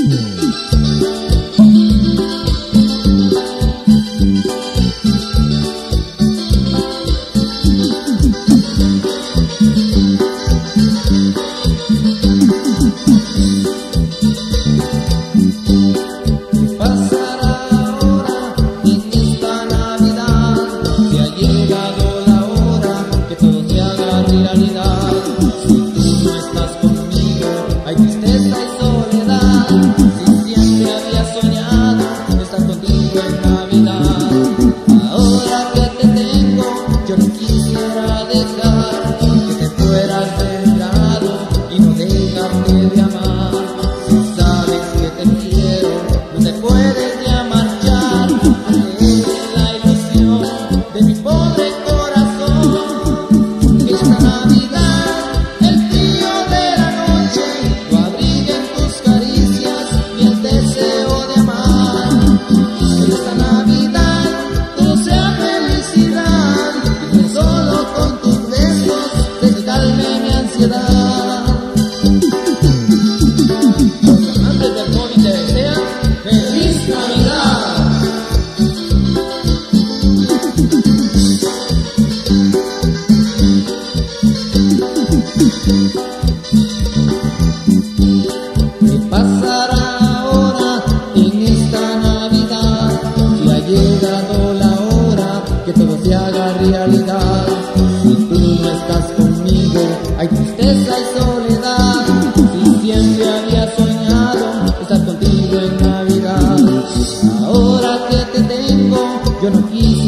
Música Oh. ¿Qué pasará ahora en esta Navidad? Si ha llegado la hora que todo se haga realidad. Si tú no estás conmigo, hay tristeza y soledad. Si siempre había soñado estar contigo en Navidad. Ahora que te tengo, yo no quise.